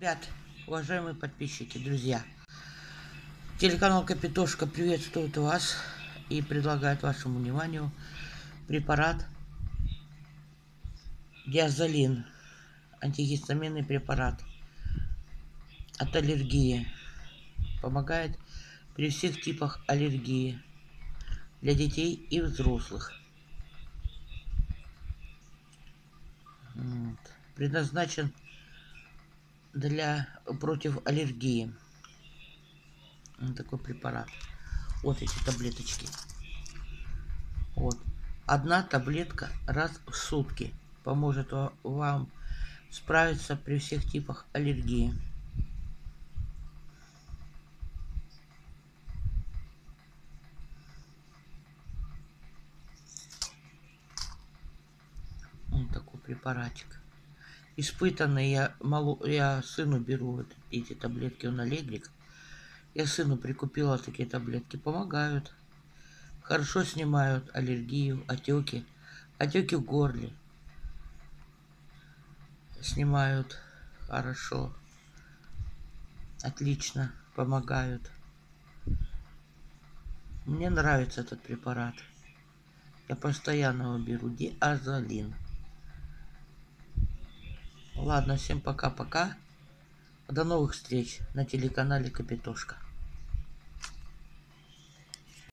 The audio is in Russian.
Ребят, уважаемые подписчики, друзья, телеканал Капитошка приветствует вас и предлагает вашему вниманию препарат Диазолин, антигистаминный препарат от аллергии. Помогает при всех типах аллергии для детей и взрослых. Вот. Предназначен для против аллергии. Вот такой препарат. Вот эти таблеточки. Вот. Одна таблетка раз в сутки поможет вам справиться при всех типах аллергии. Вот такой препаратик испытанный. Я, малу, я сыну беру вот эти таблетки, он аллергик. Я сыну прикупила такие таблетки. Помогают. Хорошо снимают аллергию, отеки. Отеки в горле. Снимают хорошо. Отлично. Помогают. Мне нравится этот препарат. Я постоянно его беру. Диазолин. Ладно, всем пока-пока. До новых встреч на телеканале Капитошка.